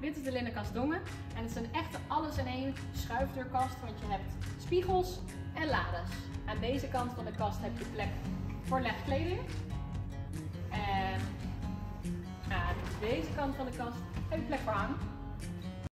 dit is de linnenkast Dongen. En het is een echte alles-in-één schuifdeurkast, want je hebt spiegels en lades. Aan deze kant van de kast heb je plek voor legkleding. En aan deze kant van de kast heb je plek voor hang.